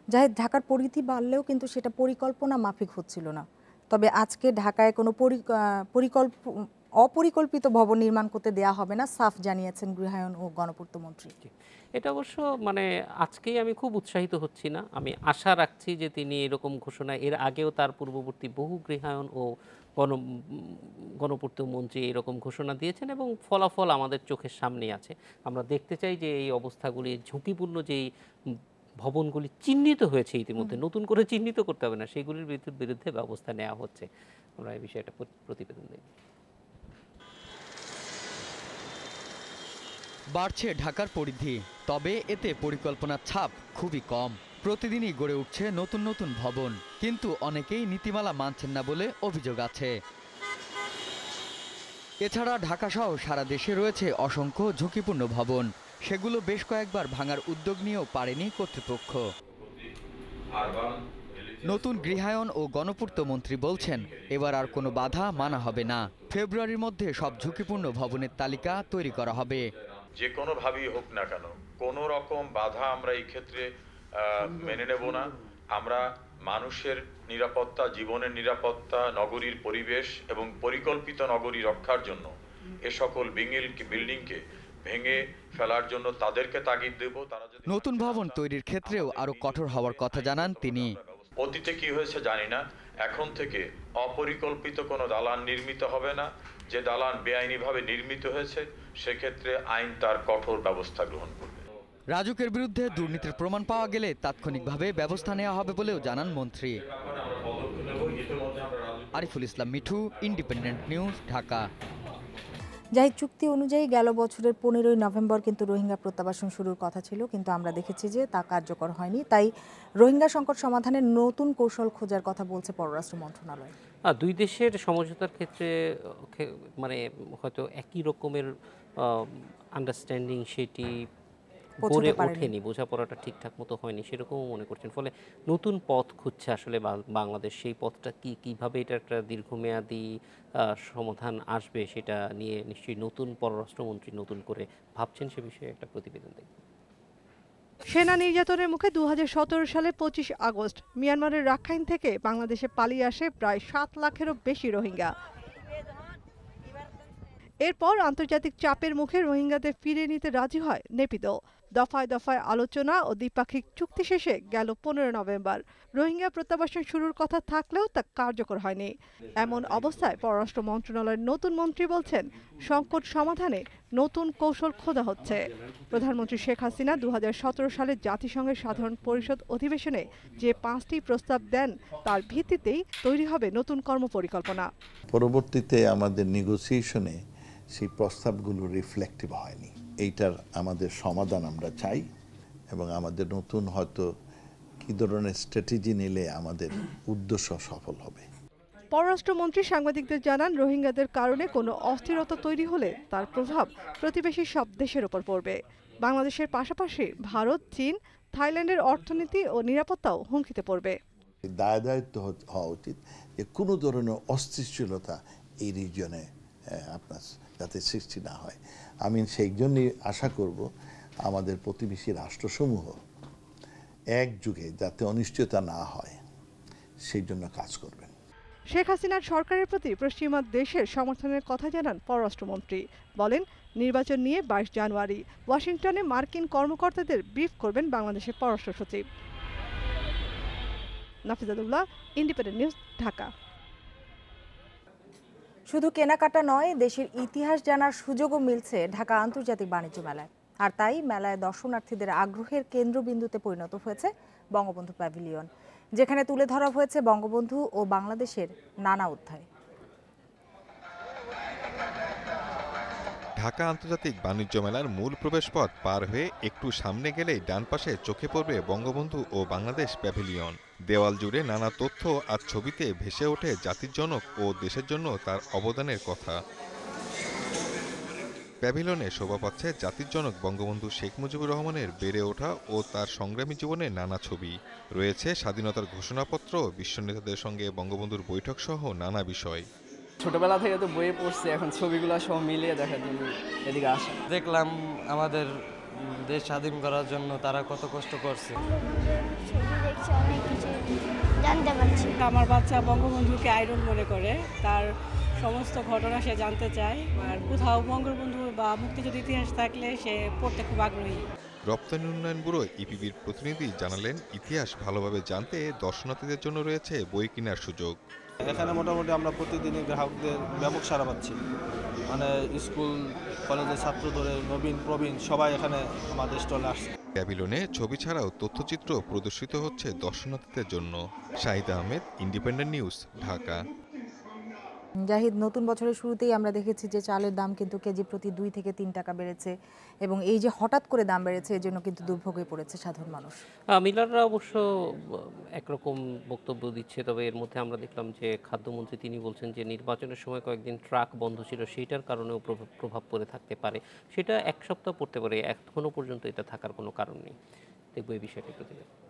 Speaker 1: জাহেদ ঢাকার পরিধি বাড়লেও কিন্তু সেটা পরিকল্পনা মাফিক হচ্ছিল না। তবে আজকে ঢাকায় কোনো পরি- পরিকল্প, অপরিকল্পিত ভবন নির্মাণ করতে দেয়া হবে না, সাফ জানিয়েছেন গৃহায়ন ও গণপূর্ত মন্ত্রী।
Speaker 2: এটা অবশ্য মানে আজকেই আমি খুব উৎসাহিত হচ্ছি না। আমি আশা রাখছি যে তিনি এরকম ঘোষণা, এর আগেও তার পূর্ববর্তী বহু গৃহায়ন ও গণ, গণপূর্ত মন্ত্রী এরকম ঘোষণা দিয়েছেন এবং ফলাফল আমাদের চোখের সামনে আছে। আমরা দেখতে চাই যে এই অবস্থাগুলি ঝুঁকিপূর্ণ যেই ভবনগুলি চিহ্নিত হয়েছে ইতিমধ্যে। নতুন করে চিহ্নিত করতে হবে না। সেগুলির বিরুদ্ধে- বিরুদ্ধে ব্যবস্থা নেওয়া হচ্ছে। আমরা এই বিষয়ে একটা প্রতিবেদন দেখব
Speaker 23: বাড়ছে ঢাকার পরিধি। তবে এতে পরিকল্পনার ছাপ খুবই কম। প্রতিদিনই গড়ে উঠছে নতুন নতুন ভবন। কিন্তু অনেকেই নীতিমালা মানছেন না বলে অভিযোগ আছে। এছাড়া ঢাকাসহ সারা দেশে রয়েছে অসংখ্য ঝুঁকিপূর্ণ ভবন। সেগুলো বেশ কয়েকবার ভাঙার উদ্যোগ নিয়েও পারেনি কর্তৃপক্ষ। নতুন গৃহায়ন ও গণপূর্ত মন্ত্রী বলছেন, এবার আর কোনো বাধা মানা হবে না। ফেব্রুয়ারির মধ্যে সব ঝুঁকিপূর্ণ ভবনের তালিকা তৈরি করা হবে।
Speaker 24: যে কোনোভাবেই হোক না কেন, কোনো রকম বাধা আমরা এই ক্ষেত্রে মেনে নেব না। আমরা মানুষের নিরাপত্তা, জীবনের নিরাপত্তা, নগরীর পরিবেশ এবং পরিকল্পিত নগরী রক্ষার জন্য এ সকল বিল্ডিংকে ভেঙে ফেলার জন্য তাদেরকে তাগিদ দেব। তারা যদি
Speaker 23: নতুন ভবন তৈরির ক্ষেত্রেও আরও কঠোর হওয়ার কথা জানান তিনি।
Speaker 24: অতীতে কি হয়েছে জানি না। এখন থেকে অপরিকল্পিত কোনো দালান নির্মিত হবে না। যে দালান বেআইনিভাবে নির্মিত হয়েছে সেক্ষেত্রে আইন তার কঠোর ব্যবস্থা গ্রহণ করবে।
Speaker 23: রাজুকের বিরুদ্ধে দুর্নীতির প্রমাণ পাওয়া গেলে তাৎক্ষণিকভাবে ব্যবস্থা নেওয়া হবে বলেও জানান মন্ত্রী। Ariful Islam Mithu independent news Dhaka.
Speaker 1: যাই চুক্তি অনুযায়ী গেল বছরের পনেরোই নভেম্বর কিন্তু রোহিঙ্গা প্রত্যাবাসন শুরুর কথা ছিল, কিন্তু আমরা দেখেছি যে তা কার্যকর হয়নি। তাই রোহিঙ্গা সংকট সমাধানের নতুন কৌশল খোঁজার কথা বলছে পররাষ্ট্র মন্ত্রণালয়।
Speaker 2: দুই দেশের সমঝোতার ক্ষেত্রে মানে হয়তো একই রকমের আন্ডারস্ট্যান্ডিং সেটি গড়ে। ওঠেনি বোঝাপড়াটা ঠিকঠাক মতো হয়নি সেরকমও মনে করছেন। ফলে নতুন পথ খুঁজছে আসলে বাংলাদেশ সেই পথটা কি কীভাবে এটা একটা দীর্ঘমেয়াদী সমাধান আসবে সেটা নিয়ে নিশ্চয়ই নতুন পররাষ্ট্রমন্ত্রী নতুন করে ভাবছেন সে বিষয়ে একটা প্রতিবেদন দেখব।
Speaker 25: সেনা নির্যাতনের মুখে দুহাজার সতেরো সালে পঁচিশ আগস্ট মিয়ানমারের রাখাইন থেকে বাংলাদেশে পালিয়ে আসে প্রায় সাত লাখেরও বেশি রোহিঙ্গা। এরপর আন্তর্জাতিক চাপের মুখে রোহিঙ্গাদের ফিরিয়ে নিতে রাজি হয় নেপিদো দফায় দফায় আলোচনা ও দ্বিপাক্ষিক চুক্তি শেষে গেল পনেরো নভেম্বর। রোহিঙ্গা প্রত্যাবাসন শুরুর কথা থাকলেও তা কার্যকর হয়নি। এমন অবস্থায় পররাষ্ট্র মন্ত্রণালয়ের নতুন মন্ত্রী বলছেন, সংকট সমাধানে নতুন কৌশল খোঁজা হচ্ছে। প্রধানমন্ত্রী শেখ হাসিনা দু সালে জাতিসংঘের সাধারণ পরিষদ অধিবেশনে যে পাঁচটি প্রস্তাব দেন, তার ভিত্তিতেই তৈরি হবে নতুন কর্মপরিকল্পনা।
Speaker 26: পরবর্তীতে আমাদের নেগোসিয়েশনে সেই প্রস্তাবগুলো রিফ্লেক্টিভ হয়নি। এইটার আমাদের সমাধান আমরা চাই এবং আমাদের নতুন হয়তো কী ধরনের স্ট্র্যাটেজি নিলে আমাদের উদ্দেশ্য সফল হবে।
Speaker 25: পররাষ্ট্রমন্ত্রী সাংবাদিকদের জানান রোহিঙ্গাদের কারণে কোনো অস্থিরতা তৈরি হলে তার প্রভাব প্রতিবেশী সব দেশের ওপর পড়বে। বাংলাদেশের পাশাপাশি ভারত চীন থাইল্যান্ডের অর্থনীতি ও নিরাপত্তাও হুমকিতে পড়বে।
Speaker 26: দায় দায়িত্ব হওয়া উচিত যে কোনো ধরনের অস্থিরশীলতা এই রিজনে আপনার যাতে সৃষ্টি না হয়। আমি সেই জন্যই আশা করব আমাদের প্রতিবেশী রাষ্ট্রসমূহ এক যুগে যাতে অনিশ্চয়তা না হয়, সেই জন্য কাজ করবেন।
Speaker 25: শেখ হাসিনার সরকারের প্রতি পশ্চিমা দেশের সমর্থনের কথা জানান পররাষ্ট্রমন্ত্রী। বলেন, নির্বাচন নিয়ে বাইশ জানুয়ারি ওয়াশিংটনে মার্কিন কর্মকর্তাদের ব্রিফ করবেন বাংলাদেশের পররাষ্ট্র সচিব। Nafizadullah independent news, Dhaka.
Speaker 1: শুধু কেনাকাটা নয়, দেশের ইতিহাস জানার সুযোগও মিলছে ঢাকা আন্তর্জাতিক বাণিজ্য মেলায়। আর তাই মেলায় দর্শনার্থীদের আগ্রহের কেন্দ্রবিন্দুতে পরিণত হয়েছে বঙ্গবন্ধু প্যাভিলিয়ন, যেখানে তুলে ধরা হয়েছে বঙ্গবন্ধু ও বাংলাদেশের নানা অধ্যায়।
Speaker 27: ঢাকা আন্তর্জাতিক বাণিজ্য মেলার মূল প্রবেশপথ পার হয়ে একটু সামনে গেলেই ডান পাশে চোখে পড়বে বঙ্গবন্ধু ও বাংলাদেশ প্যাভিলিয়ন। দেওয়াল জুড়ে নানা তথ্য আর ছবিতে ভেসে ওঠে জাতির জনক ও দেশের জন্য তার অবদানের কথা। প্যাভিলনে শোভা পাচ্ছে জাতির জনক বঙ্গবন্ধু শেখ মুজিবুর রহমানের বেড়ে ওঠা ও তার সংগ্রামী জীবনের নানা ছবি। রয়েছে স্বাধীনতার ঘোষণাপত্র বিশ্ব নেতাদের সঙ্গে বঙ্গবন্ধুর বৈঠক সহ নানা বিষয়।
Speaker 28: ছোটবেলা থেকে তো বইয়ে পড়ছি এখন ছবিগুলো সব মিলিয়ে দেখার জন্য এদিকে আসা।
Speaker 29: দেখলাম আমাদের দেশ স্বাধীন করার জন্য তারা কত কষ্ট করছে।
Speaker 30: জানতে পারছি।
Speaker 18: আমার বাচ্চা বঙ্গবন্ধুকে আয়রন মনে করে। তার সমস্ত ঘটনা সে জানতে চায়। আর কোথাও বঙ্গবন্ধু বা মুক্তিযুদ্ধ ইতিহাস থাকলে সে পড়তে খুব আগ্রহী।
Speaker 27: রপ্তানি উন্নয়ন ব্যুরো ইপিবির প্রতিনিধি জানালেন ইতিহাস ভালোভাবে জানতে দর্শনার্থীদের জন্য রয়েছে বই কেনার সুযোগ।
Speaker 31: এখানে মোটামুটি আমরা প্রতিদিনই গ্রাহকদের ব্যাপক সারা পাচ্ছি। মানে স্কুল, কলেজের ছাত্র ধরে, নবীন, প্রবীণ, সবাই এখানে আমাদের স্টলে আসছে।
Speaker 27: ক্যাবিলনে ছবি ছাড়াও তথ্যচিত্র প্রদর্শিত হচ্ছে দর্শনার্থীদের জন্য। Shahid Ahmed, independent news, Dhaka.
Speaker 1: Zahid নতুন বছরের শুরুতেই আমরা দেখেছি যে চালের দাম কিন্তু কেজি প্রতি দুই থেকে তিন টাকা বেড়েছে এবং এই যে হঠাৎ করে দাম বেড়েছে এর জন্য কিন্তু দুর্ভোগে পড়েছে সাধারণ মানুষ।
Speaker 2: মিলাররা অবশ্য একরকম বক্তব্য দিচ্ছে তবে এর মধ্যে আমরা দেখলাম যে খাদ্যমন্ত্রী তিনি বলছেন যে নির্বাচনের সময় কয়েকদিন ট্রাক বন্ধ ছিল সেইটার কারণেও প্রভাব- প্রভাব পড়ে থাকতে পারে। সেটা এক সপ্তাহ পড়তে পারে এখনও পর্যন্ত এটা থাকার কোনো কারণ নেই। দেখব এই বিষয়টা একটু দেখে।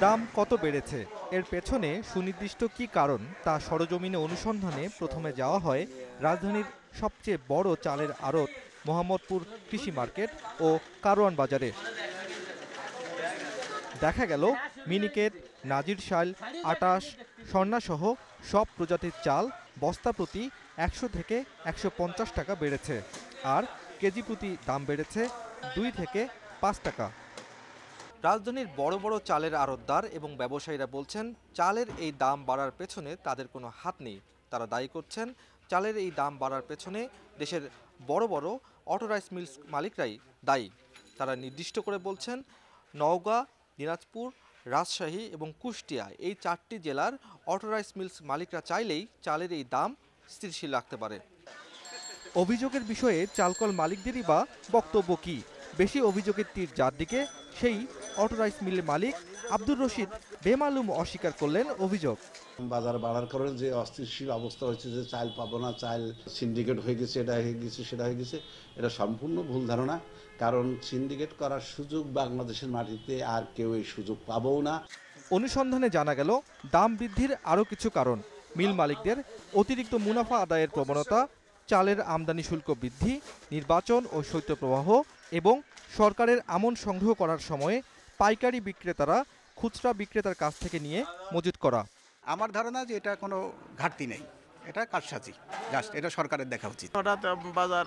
Speaker 32: দাম কত বেড়েছে? এর পেছনে সুনির্দিষ্ট কী কারণ তা সরজমিনে অনুসন্ধানে প্রথমে যাওয়া হয় রাজধানীর সবচেয়ে বড় চালের আড়ত মোহাম্মদপুর কৃষি মার্কেট ও কারওয়ান বাজারে। দেখা গেল মিনিকেট, নাজির শাল আটাশ, স্বর্ণাসহ সব প্রজাতির চাল বস্তা প্রতি একশো থেকে একশো পঞ্চাশ টাকা বেড়েছে। আর কেজি প্রতি দাম বেড়েছে দুই থেকে পাঁচ টাকা। রাজধানীর বড় বড় চালের আড়তদার এবং ব্যবসায়ীরা বলছেন, চালের এই দাম বাড়ার পেছনে তাদের কোনো হাত নেই। তারা দায়ী করছেন, চালের এই দাম বাড়ার পেছনে দেশের বড় বড় অটো রাইস মিলস মালিকরাই দায়ী। তারা নির্দিষ্ট করে বলছেন, নওগাঁ, দিনাজপুর, রাজশাহী এবং কুষ্টিয়া এই চারটি জেলার অটো রাইস মিলস মালিকরা চাইলেই চালের এই দাম স্থিরশীল রাখতে পারে। অভিযোগের বিষয়ে চালকল মালিকদেরই বা বক্তব্য কী? বেশি অভিযোগের তীর যার দিকে, সেই অটো রাইস মিলের মালিক আব্দুর রশিদ বেমালুম অস্বীকার করলেন অভিযোগ।
Speaker 33: বাজার বাড়ার কারণে যে অস্থিতিশীল অবস্থা হয়েছে যে চাল পাবো না চাল সিন্ডিকেট হয়ে গেছে এটা হয়ে গেছে সেটা হয়ে গেছে এটা সম্পূর্ণ ভুল ধারণা। কারণ সিন্ডিকেট করার সুযোগ বাংলাদেশের মাটিতে আর কেউ এই সুযোগ পাবও না।
Speaker 32: অনুসন্ধানে জানা গেল দাম বৃদ্ধির আরও কিছু কারণ। মিল মালিকদের অতিরিক্ত মুনাফা আদায়ের প্রবণতা চালের আমদানি শুল্ক বৃদ্ধি নির্বাচন ও শৈত্যপ্রবাহ এবং সরকারের আমন সংগ্রহ করার সময়ে পাইকারি বিক্রেতারা খুচরা বিক্রেতার কাছ থেকে নিয়ে মজুত করা।
Speaker 34: আমার ধারণা যে এটা কোনো ঘাটতি নেই। এটা কারসাজি জাস্ট এটা সরকারের দেখা উচিত।
Speaker 35: হঠাৎ বাজার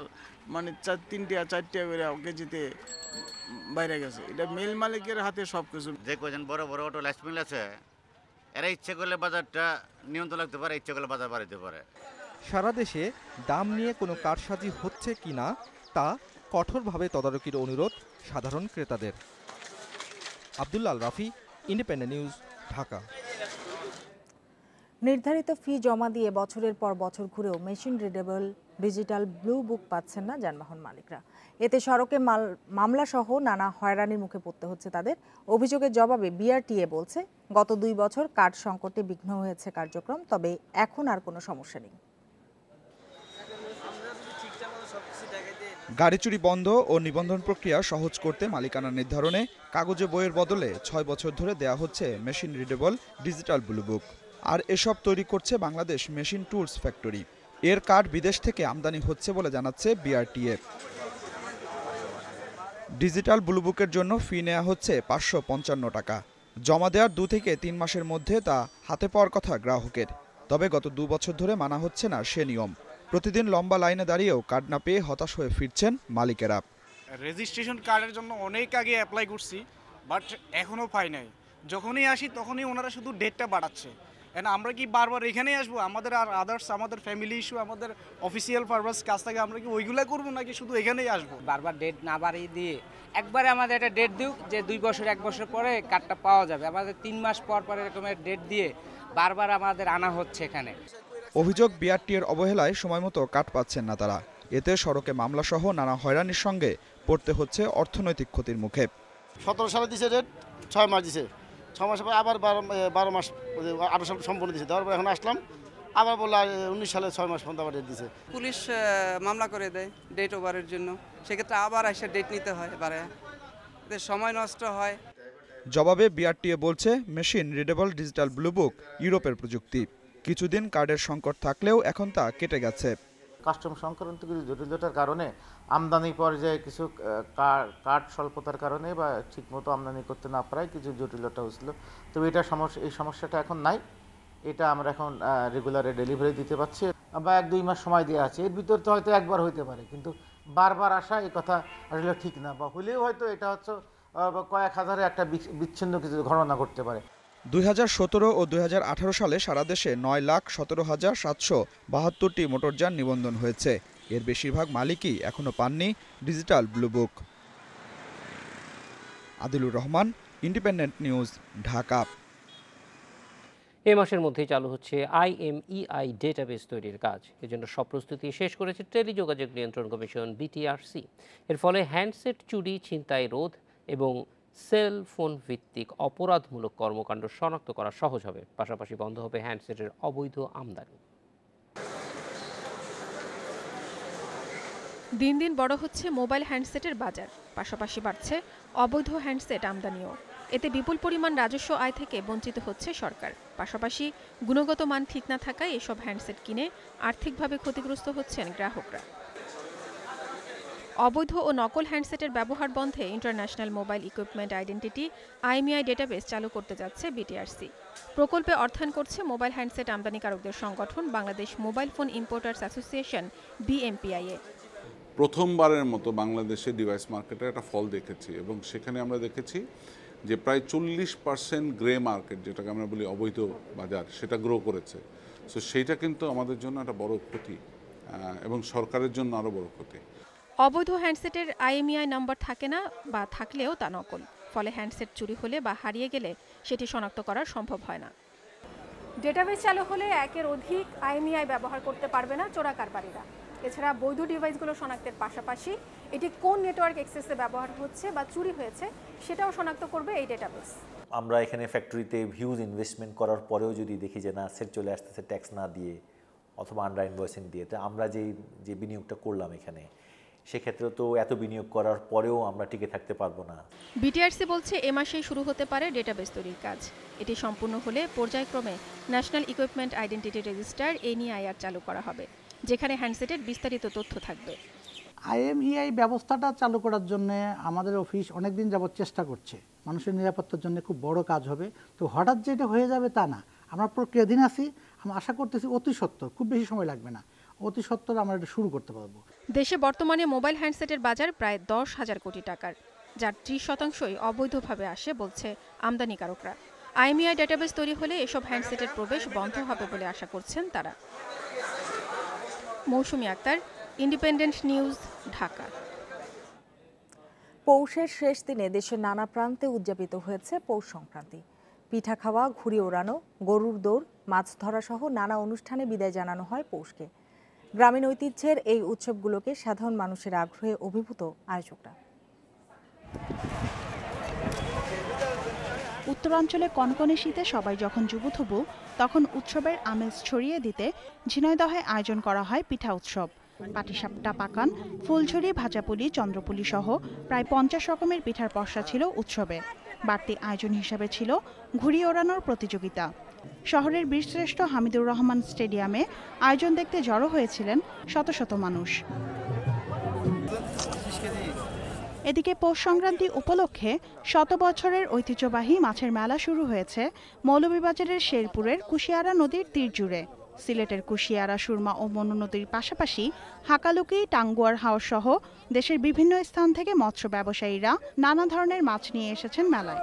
Speaker 35: মানে চার তিনটে চারটে করে কেজিতে বাইরে গেছে। এটা মিল মালিকের হাতে সব কিছু
Speaker 36: যে কজন বড় বড় অটো লাইস মিল আছে এরা ইচ্ছে করলে বাজারটা নিয়ন্ত্রণ লাগতে পারে ইচ্ছে করলে বাজার বাড়াতে পারে।
Speaker 32: সারা দেশে দাম নিয়ে কোনো কারসাজি হচ্ছে কিনা তা কঠোরভাবে তদারকির অনুরোধ সাধারণ ক্রেতাদের। Abdullal Rafi, independent news, Dhaka.
Speaker 1: নির্ধারিত ফি জমা দিয়ে বছরের পর বছর ঘুরেও machine readable digital blue book পাচ্ছেন না যানবাহন মালিকরা। এতে সড়কে মাল মামলা সহ নানা হয়রানির মুখে পড়তে হচ্ছে তাদের। অভিযোগের জবাবে বিআরটিএ বলছে, গত দুই বছর কার্ড সংকটে বিঘ্ন হয়েছে কার্যক্রম, তবে এখন আর কোনো সমস্যা নেই।
Speaker 37: গাড়ি চুরি বন্ধ ও নিবন্ধন প্রক্রিয়া সহজ করতে মালিকানা নির্ধারণে কাগজে বইয়ের বদলে ছয় বছর ধরে দেয়া হচ্ছে machine readable digital blue book. আর এসব তৈরি করছে বাংলাদেশ মেশিন টুলস ফ্যাক্টরি। এর কার্ড বিদেশ থেকে আমদানি হচ্ছে বলে জানাচ্ছে বিআরটিএ। ডিজিটাল ব্লুবুকের জন্য ফি নেওয়া হচ্ছে পাঁচশো পঞ্চান্ন টাকা। জমা দেওয়ার দু থেকে তিন মাসের মধ্যে তা হাতে পাওয়ার কথা গ্রাহকের। তবে গত দু বছর ধরে মানা হচ্ছে না সে নিয়ম। প্রতিদিন লম্বা লাইনে দাঁড়িয়েও কার্ড না পেয়ে হতাশ হয়ে ফিরছেন মালিকেরা।
Speaker 34: রেজিস্ট্রেশন কার্ডের জন্য অনেক আগে অ্যাপ্লাই করছি বাট এখনও পাই নাই। যখনই আসি তখনই ওনারা শুধু ডেটটা বাড়াচ্ছে। এন্ড আমরা কি বারবার এখানেই আসব? আমাদের আর আদার্স আমাদের ফ্যামিলি ইস্যু আমাদের অফিসিয়াল পারপাস কাজ থাকে আমরা কি ওইগুলা করব নাকি শুধু এখানেই আসব?
Speaker 38: বারবার ডেট না বাড়িয়ে দিয়ে একবারে আমাদের একটা ডেট দিক যে দুই বছর এক বছর পরে কার্ডটা পাওয়া যাবে। আমাদের তিন মাস পর পর এরকমের ডেট দিয়ে বারবার আমাদের আনা হচ্ছে এখানে।
Speaker 37: অভিযোগ বিআরটিএর অবহেলায় সময়মতো কাট পাচ্ছেন না তারা। এতে সড়কে মামলাসহ নানা হয়রানির সঙ্গে পড়তে হচ্ছে অর্থনৈতিক ক্ষতির মুখে।
Speaker 39: সতেরো সালে দিছে ডেট ছয় মাস দিছে। ছ মাস পরে আবার বারো বারো মাস আঠারো সাল সম্পূর্ণ দিছে। দেওয়ার পর এখন আসলাম আবার বলল উনিশ সালে ছয় মাস পর্যন্ত আবার ডেট দিছে।
Speaker 40: পুলিশ মামলা করে দেয় ডেট ওভারের জন্য। সেক্ষেত্রে আবার এসে ডেট নিতে হয় এবারে। এতে সময় নষ্ট হয়।
Speaker 37: জবাবে বিআরটিএ বলছে মেশিন রিডেবল ডিজিটাল ব্লুবুক ইউরোপের প্রযুক্তি। কিছুদিন কার্ডের সংকট থাকলেও এখন তা কেটে গেছে।
Speaker 41: কাস্টম সংক্রান্ত কিছু জটিলতার কারণে আমদানি পর্যায়ে কিছু আহ, কার- কাঠ স্বল্পতার কারণে বা ঠিকমতো আমদানি করতে না পারায় কিছু জটিলতা হয়েছিল। তবে এটা সমস্যা এই সমস্যাটা এখন নাই। এটা আমরা এখন রেগুলারে ডেলিভারি দিতে পারছি বা এক দুই মাস সময় দেওয়া আছে। এর ভিতর তো হয়তো একবার হইতে পারে কিন্তু বারবার আসা এই কথা আসলে ঠিক না। বা হলেও হয়তো এটা হচ্ছে কয়েক হাজারে একটা বিচ- বিচ্ছিন্ন কিছু ঘটনা ঘটতে পারে।
Speaker 37: দু হাজার সতেরো ও দু হাজার আঠারো সালে সারা দেশে নয় লাখ সতেরো হাজার সাতশো বাহাত্তরটি মোটরযান নিবন্ধন হয়েছে। এর বেশিরভাগ মালিকই এখনও পাননি digital blue book Adilur Rahman, independent news, Dhaka.
Speaker 2: এ মাসের মধ্যেই চালু হচ্ছে আইএমইআই ডেটাবেস তৈরির কাজ। এজন্য সব প্রস্তুতি শেষ করেছে টেলিযোগাযোগ নিয়ন্ত্রণ কমিশন বিটিআরসি এর ফলে হ্যান্ডসেট, চুরি, ছিনতাই, রোধ এবং সেল ফোন ভিত্তিক অপরাধমূলক কর্মকাণ্ড শনাক্ত করা সহজ হবে, পাশাপাশি বন্ধ হবে হ্যান্ডসেটের অবৈধ আমদানি।
Speaker 42: দিন দিন বড় হচ্ছে মোবাইল হ্যান্ডসেটের বাজার, পাশাপাশি বাড়ছে অবৈধ হ্যান্ডসেট আমদানিও। এতে বিপুল পরিমাণ রাজস্ব আয় থেকে বঞ্চিত হচ্ছে সরকার, পাশাপাশি গুণগত মান ঠিক না থাকায় এসব হ্যান্ডসেট কিনে আর্থিকভাবে ক্ষতিগ্রস্ত হচ্ছেন গ্রাহকরা। অবৈধ ও নকল হ্যান্ডসেটের ব্যবহার বন্ধে international mobile equipment identity IMEI database চালু করতে যাচ্ছে বিটিআরসি। প্রকল্পে অর্থায়ন করছে মোবাইল হ্যান্ডসেট আমদানিকারকদের সংগঠন Bangladesh mobile phone importers association BMPIA
Speaker 43: প্রথমবারের মতো বাংলাদেশে ডিভাইস মার্কেটে একটা ফল দেখেছি এবং সেখানে আমরা দেখেছি যে প্রায় চল্লিশ পার্সেন্ট গ্রে মার্কেট, যেটাকে আমরা বলি অবৈধ বাজার, সেটা গ্রো করেছে। সো সেইটা কিন্তু আমাদের জন্য একটা বড় ক্ষতি এবং সরকারের জন্য আরও বড় ক্ষতি।
Speaker 42: অবৈধ হ্যান্ডসেটের আইএমইআই নম্বর থাকে না বা থাকলেও তা নকল। ফলে হ্যান্ডসেট চুরি হলে বা হারিয়ে গেলে সেটি শনাক্ত করা সম্ভব হয় না।
Speaker 44: ডেটাবেস চালু হলে একের অধিক আইএমইআই ব্যবহার করতে পারবে না চোরা কারবারিরা এছাড়া বৈধ ডিভাইসগুলো শনাক্তের পাশাপাশি এটি কোন নেটওয়ার্ক এক্সেসে ব্যবহার হচ্ছে বা চুরি হয়েছে সেটাও শনাক্ত করবে এই ডেটাবেস।
Speaker 45: আমরা এখানে ফ্যাক্টরিতে হিউজ ইনভেস্টমেন্ট করার পরেও যদি দেখি যে না সেট চলে আসতেছে ট্যাক্স না দিয়ে অথবা আন্ডার ইনভয়েসিং দিয়ে তো আমরা যে যে বিনিয়োগটা করলাম এখানে সেক্ষেত্রে তো এত বিনিয়োগ করার পরেও আমরা টিকে থাকতে পারব না।
Speaker 42: বিটিআরসি বলছে এ মাসেই শুরু হতে পারে ডেটাবেস তৈরির কাজ। এটি সম্পূর্ণ হলে পর্যায়ক্রমে national equipment identity register NEIR চালু করা হবে যেখানে হ্যান্ডসেটের বিস্তারিত তথ্য থাকবে।
Speaker 46: আইএমইআই ব্যবস্থাটা চালু করার জন্য আমাদের অফিস অনেক দিন যাবত চেষ্টা করছে। মানুষের নিরাপত্তার জন্য খুব বড় কাজ হবে। তো হঠাৎ যেটা হয়ে যাবে তা না। আমরা প্রক্রিয়াধীন আছি। আমরা আশা করতেছি অতি সত্য। খুব বেশি সময় লাগবে না। অতি সত্তর আমরা এটা শুরু করতে পারব।
Speaker 42: দেশে বর্তমানে মোবাইল হ্যান্ডসেটের বাজার প্রায় দশ হাজার কোটি টাকার যার ত্রিশ শতাংশই অবৈধভাবে আসে বলছে আমদানিকারকরা আইএমইআই ডেটাবেস তৈরি হলে এসব হ্যান্ডসেটের প্রবেশ বন্ধ হবে বলে আশা করছেন তারা। Mousumi Akter independent news Dhaka.
Speaker 1: পৌষের শেষ দিনে দেশের নানা প্রান্তে উদযাপিত হয়েছে পৌষ সংক্রান্তি। পিঠা খাওয়া ঘুড়ি ওড়ানো গরুর দৌড় মাছ ধরা সহ নানা অনুষ্ঠানে বিদায় জানানো হয় পৌষকে। গ্রামীণ ঐতিহ্যের এই উৎসবগুলোকে সাধারণ মানুষের আগ্রহে অভিভূত আয়োজকরা।
Speaker 47: উত্তরাঞ্চলে কনকনে শীতে সবাই যখন যুবথবু, তখন উৎসবের আমেজ ছড়িয়ে দিতে ঝিনাইদহে আয়োজন করা হয় পিঠা উৎসব। পাটিসাপটা পাকান, ফুলঝুরি, ভাজাপুলি, চন্দ্রপুলি সহ প্রায় পঞ্চাশ রকমের পিঠার পসরা ছিল উৎসবে। বাড়তি আয়োজন হিসাবে ছিল ঘুড়ি ওড়ানোর প্রতিযোগিতা। শহরের বীরশ্রেষ্ঠ হামিদুর রহমান স্টেডিয়ামে আয়োজন দেখতে জড়ো হয়েছিলেন শত শত মানুষ। এদিকে পৌষ সংক্রান্তি উপলক্ষে শত বছরের ঐতিহ্যবাহী মাছের মেলা শুরু হয়েছে মৌলভীবাজারের শেরপুরের কুশিয়ারা নদীর তীর জুড়ে। সিলেটের কুশিয়ারা, সুরমা ও মনু নদীর পাশাপাশি হাকালুকি, টাঙ্গুয়ার হাওর সহ দেশের বিভিন্ন স্থান থেকে মৎস্য ব্যবসায়ীরা নানা ধরনের মাছ নিয়ে এসেছেন মেলায়।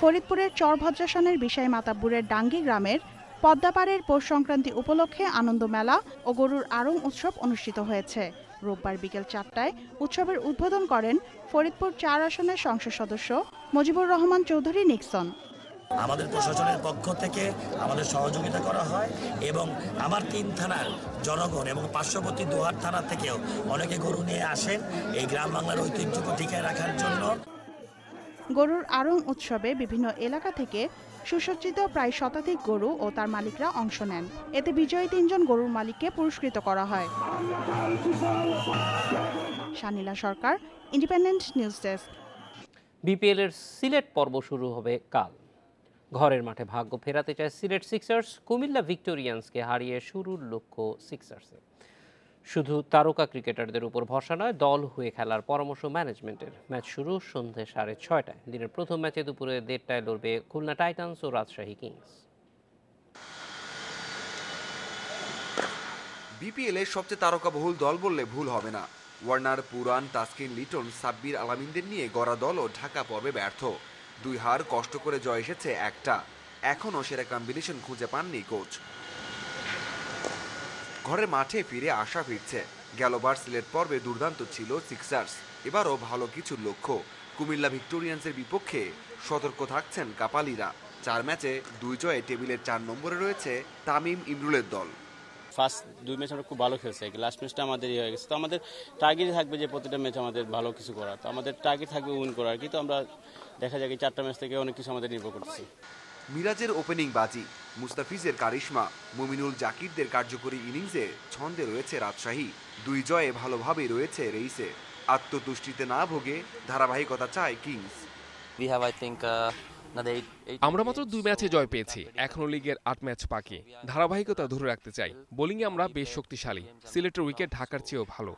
Speaker 47: ফরিদপুরের চরভদ্রাসনের বিষয় মাতাব্বুরের ডাঙ্গি গ্রামের পদ্মাপাড়ের পৌষ সংক্রান্তি উপলক্ষে আনন্দ মেলা ও গরুর আড়ং উৎসব অনুষ্ঠিত হয়েছে। রোববার বিকেল চারটায় উৎসবের উদ্বোধন করেন ফরিদপুর চার আসনের সংসদ সদস্য মুজিবুর রহমান চৌধুরী নিক্সন।
Speaker 48: আমাদের প্রশাসনের পক্ষ থেকে আমাদের সহযোগিতা করা হয় এবং আমার তিন থানার জনগণ এবং পার্শ্ববর্তী দুহার থানা থেকেও অনেকে গরু নিয়ে আসেন। এই গ্রাম বাংলার ঐতিহ্যকে টিকায় রাখার জন্য
Speaker 47: গরুর আড়ং উৎসবে বিভিন্ন এলাকা থেকে সুসজ্জিত প্রায় শতাধিক গরু ও তার মালিকরা অংশ নেন। এতে বিজয়ী তিনজন গরুর মালিককে পুরস্কৃত করা হয়। Shanila Sarkar independent news desk
Speaker 2: BPL এর সিলেট পর্ব শুরু হবে কাল। ঘরের মাঠে ভাগ্য ফেরাতে চায় সিলেট সিক্সার্স। কুমিল্লা ভিক্টোরিয়ান্সকে হারিয়ে শুরুর লক্ষ্য সিক্সার্সে। শুধু তারকা ক্রিকেটারদের উপর ভরসা নয়, দল হয়ে খেলার পরামর্শ ম্যানেজমেন্টের ম্যাচ শুরু সন্ধে সাড়ে ছয়টায়। দিনের প্রথম ম্যাচে দুপুরে দেড়টায় লড়বে খুলনা টাইটান্স ও রাজশাহী কিংস।
Speaker 49: বিপিএল সবচেয়ে তারকাবহুল দল বললে ভুল হবে না। ওয়ার্নার, পুরান, তাসকিন, লিটন, সাব্বির আলামিনদের নিয়ে গড়া দলও ঢাকা পর্বে ব্যর্থ। দুই হার কষ্ট করে জয় এসেছে একটা। এখনও সেরা কম্বিনেশন খুঁজে পাননি কোচ ঘরের মাঠে ফিরে আশা ফিরছে। গেলবার সিলেট পর্বে দুর্দান্ত ছিল সিক্সার্স এবারও ভালো কিছু লক্ষ্য। কুমিল্লা ভিক্টোরিয়ান্সের বিপক্ষে সতর্ক থাকছেন কাপালিরা। চার ম্যাচে দুই জয়ে টেবিলের চার নম্বরে রয়েছে তামিম ইমরুলের দল।
Speaker 50: ফার্স্ট দুই ম্যাচ আমরা খুব ভালো খেলছি। লাস্ট ম্যাচটা আমাদের হয়ে গেছে। তো আমাদের টার্গেটই থাকবে যে প্রতিটা ম্যাচ আমাদের ভালো কিছু করা তো আমাদের টার্গেট থাকবে উইন করার। কিন্তু আমরা দেখা যায় কি চারটা ম্যাচ থেকে অনেক কিছু আমাদের নির্ভর করতেছি।
Speaker 49: মিরাজের ওপেনিং বাজি মুস্তাফিজের কারিশমা মুমিনুল জাকিরদের কার্যকরী ইনিংসে ছন্দে রয়েছে রাজশাহী। দুই জয়ে ভালোভাবেই রয়েছে রেইসে আত্মতুষ্টিতে না ভোগে ধারাবাহিকতা চায় Kings.
Speaker 51: We have, I think, uh,
Speaker 52: আমরা মাত্র দুই ম্যাচে জয় পেয়েছি। এখনও লিগের আট ম্যাচ বাকি। ধারাবাহিকতা ধরে রাখতে চাই। বোলিংয়ে আমরা বেশ শক্তিশালী। সিলেটের উইকেট ঢাকার চেয়েও ভালো.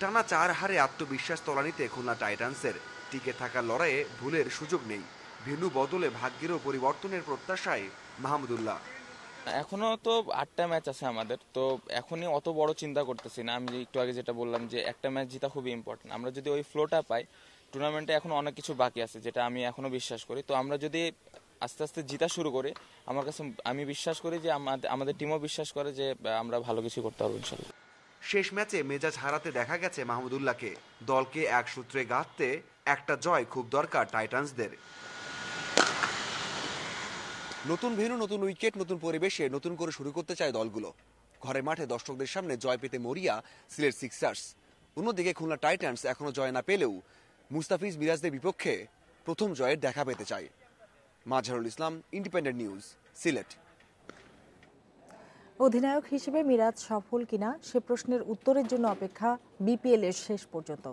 Speaker 49: টানা চার হারে আত্মবিশ্বাস তলানিতে খুলনা টাইটান্সের টিকে থাকার লড়াইয়ে ভুলের সুযোগ নেই। ভেনু বদলে ভাগ্যেরও পরিবর্তনের প্রত্যাশায় মাহমুদুল্লাহ।
Speaker 53: এখনও তো আটটা ম্যাচ আছে আমাদের তো এখনই অত বড় চিন্তা করতেছি না। আমি একটু আগে যেটা বললাম যে একটা ম্যাচ জিতা খুবই ইম্পর্টেন্ট আমরা যদি ওই ফ্লোটা পাই টুর্নামেন্টে এখনও অনেক কিছু বাকি আছে যেটা আমি এখনও বিশ্বাস করি। তো আমরা যদি আস্তে আস্তে জিতা শুরু করি আমার কাছে আমি বিশ্বাস করি যে আমাদের আমাদের টিমও বিশ্বাস করে যে আমরা ভালো কিছু করতে পারব ইনশাল্লাহ।
Speaker 49: শেষ ম্যাচে মেজাজ হারাতে দেখা গেছে মাহমুদুল্লাহকে। দলকে এক সূত্রে গাঁথতে একটা জয় খুব দরকার টাইটান্সদের নতুন ভেন্যু, নতুন উইকেট, নতুন পরিবেশে নতুন করে শুরু করতে চায় দলগুলো। ঘরের মাঠে দর্শকদের সামনে জয় পেতে মরিয়া, সিলেট সিক্সার্স। অন্যদিকে খুলনা টাইটান্স এখনও জয় না পেলেও মুস্তাফিজ মিরাজদের বিপক্ষে প্রথম জয়ের দেখা পেতে চায়। Majharul Islam, Independent News, Sylhet.
Speaker 1: অধিনায়ক হিসেবে মিরাজ সফল কিনা, সে প্রশ্নের উত্তরের জন্য অপেক্ষা বিপিএল এর শেষ পর্যন্ত।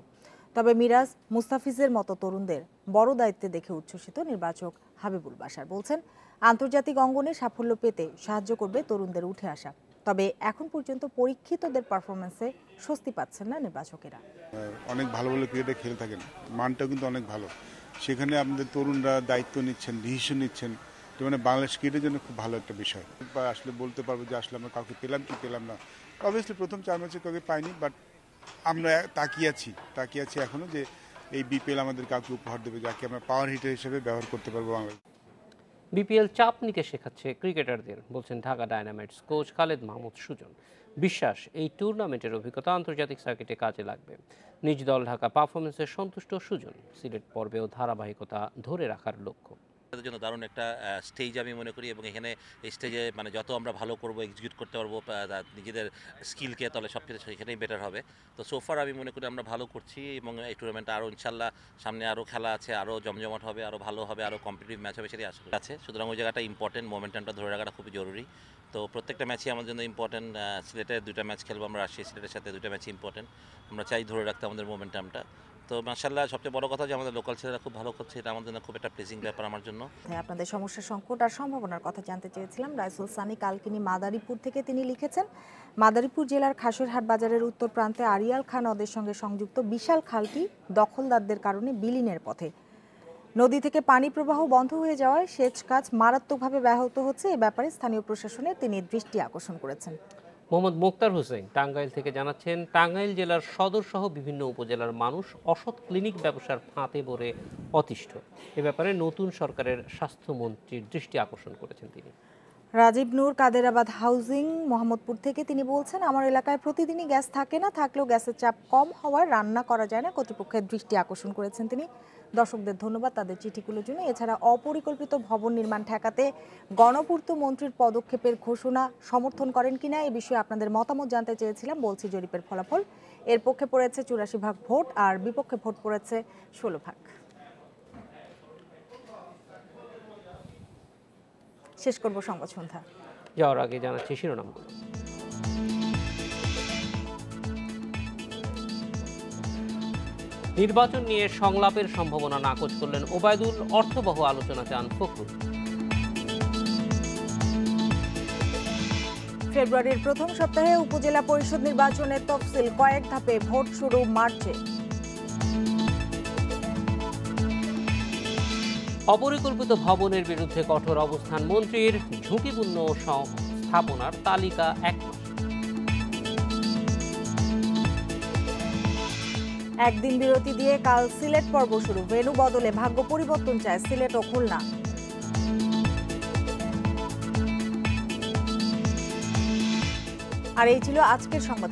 Speaker 1: তবে মিরাজ মুস্তাফিজের মতো তরুণদের বড় দায়িত্বে দেখে উচ্ছ্বসিত নির্বাচক হাবিবুল বাসার বলছেন, আন্তর্জাতিক অঙ্গনে সাফল্য পেতে সাহায্য করবে তরুণদের উঠে আসা। তবে এখন পর্যন্ত পরীক্ষিতদের পারফরমেন্সে স্বস্তি পাচ্ছেন না নির্বাচকেরা।
Speaker 54: অনেক ভালো ভালো ক্রিকেটে খেলে থাকেন। মানটাও কিন্তু অনেক ভালো। সেখানে আমাদের তরুণরা দায়িত্ব নিচ্ছেন ডিসিশন নিচ্ছেন। মানে বাংলাদেশ ক্রিকেটের জন্য খুব ভালো একটা বিষয়। আসলে বলতে পারব যে আসলে আমরা কাউকে পেলাম কি পেলাম না। অবভিয়াসলি প্রথম চার ম্যাচে কাউকে পাইনি বাট আমরা তাকিয়ে আছি তাকিয়ে আছি এখনও যে এই বিপিএল আমাদের কাউকে উপহার দেবে, যাকে আমরা পাওয়ার হিটার হিসেবে ব্যবহার করতে পারব বাংলাদেশ।
Speaker 2: বিপিএল চাপ নিতে শেখাচ্ছে ক্রিকেটারদের, বলছেন ঢাকা ডায়নামাইটস কোচ খালেদ মাহমুদ সুজন। বিশ্বাস, এই টুর্নামেন্টের অভিজ্ঞতা আন্তর্জাতিক সার্কিটে কাজে লাগবে। নিজ দল ঢাকা পারফরমেন্সে সন্তুষ্ট সুজন, সিলেট পর্বেও ধারাবাহিকতা ধরে রাখার লক্ষ্য।
Speaker 55: তাদের জন্য দারুণ একটা স্টেজ আমি মনে করি এবং এখানে এই স্টেজে মানে যত আমরা ভালো করব এক্সিকিউট করতে পারব নিজেদের স্কিলকে তাহলে সব কিছু সেখানেই বেটার হবে। তো সোফার আমি মনে করি আমরা ভালো করছি এবং এই টুর্নামেন্টটা আরও ইনশাল্লাহ সামনে আরও খেলা আছে, আরও জমজমাট হবে, আরও ভালো হবে, আরও কম্পিটিটিভ ম্যাচ হবে সেটাই আশা আছে, সুতরাং ওই জায়গাটা ইম্পর্টেন্ট মোমেন্টামটা ধরে রাখাটা খুবই জরুরি। তো প্রত্যেকটা ম্যাচই আমাদের জন্য ইম্পর্টেন্ট সিলেটে দুইটা ম্যাচ খেলব আমরা, রাজশাহী সিলেটের সাথে দুইটা ম্যাচ ইম্পর্টেন্ট আমরা চাই ধরে রাখতে আমাদের মোমেন্টামটা তো মার্শাল্লাহ সবচেয়ে বড় কথা যে আমাদের লোকাল ছেলেরা খুব ভালো করছে এটা আমাদের জন্য খুব একটা প্লেজিং ব্যাপার আমার জন্য।
Speaker 1: হ্যাঁ, আপনাদের সমস্যা সংকট আর সম্ভাবনার কথা জানতে চেয়েছিলাম। রাইসুল সানি কালকিনি মাদারীপুর থেকে তিনি লিখেছেন মাদারীপুর জেলার খাসেরহাট বাজারের উত্তর প্রান্তে আরিয়াল খান নদের সঙ্গে সংযুক্ত বিশাল খালটি দখলদারদের কারণে বিলীনের পথে। নদী থেকে পানি প্রবাহ বন্ধ হয়ে যাওয়ায় সেচ কাজ মারাত্মকভাবে ব্যাহত হচ্ছে। এ ব্যাপারে স্থানীয় প্রশাসনের তিনি দৃষ্টি আকর্ষণ করেছেন।
Speaker 2: মোহাম্মদ মোক্তার হোসেন টাঙ্গাইল থেকে জানাচ্ছেন, টাঙ্গাইল জেলার সদর সহ বিভিন্ন উপজেলার মানুষ অসৎ ক্লিনিক ব্যবসার ফাঁতে পড়ে অতিষ্ঠ। এ ব্যাপারে নতুন সরকারের স্বাস্থ্যমন্ত্রীর দৃষ্টি আকর্ষণ করেছেন তিনি।
Speaker 1: রাজীব নূর কাদেরাবাদ হাউজিং মোহাম্মদপুর থেকে তিনি বলছেন, আমার এলাকায় প্রতিদিনই গ্যাস থাকে না, থাকলেও গ্যাসের চাপ কম হওয়ায় রান্না করা যায় না। কর্তৃপক্ষের দৃষ্টি আকর্ষণ করেছেন তিনি। দর্শকদের ধন্যবাদ তাদের চিঠিগুলোর জন্য। এছাড়া অপরিকল্পিত ভবন নির্মাণ ঠেকাতে গণপূর্ত মন্ত্রীর পদক্ষেপের ঘোষণা সমর্থন করেন কিনা এ বিষয়ে আপনাদের মতামত জানতে চেয়েছিলাম বলছি জরিপের ফলাফল। এর পক্ষে পড়েছে চুরাশি ভাগ ভোট আর বিপক্ষে ভোট পড়েছে ষোলো ভাগ। শেষ করব সংবাদ সন্ধ্যা।
Speaker 2: যাওয়ার আগে জানাচ্ছি শিরোনামগুলো। নির্বাচন নিয়ে সংলাপের সম্ভাবনা নাকচ করলেন ওবায়দুল অর্থবহ আলোচনা চান ফখরুল।
Speaker 1: ফেব্রুয়ারির প্রথম সপ্তাহে উপজেলা পরিষদ নির্বাচনের তফসিল কয়েক ধাপে ভোট শুরু মার্চে।
Speaker 2: অপরিকল্পিত ভবনের বিরুদ্ধে কঠোর অবস্থান মন্ত্রীর ঝুঁকিপূর্ণ স্থাপনার তালিকা এক
Speaker 1: একদিন বিরতি দিয়ে কাল সিলেট পর্ব শুরু। ভেনু বদলে ভাগ্য পরিবর্তন চায় সিলেট ও খুলনা। আর এই ছিল আজকের সংবাদ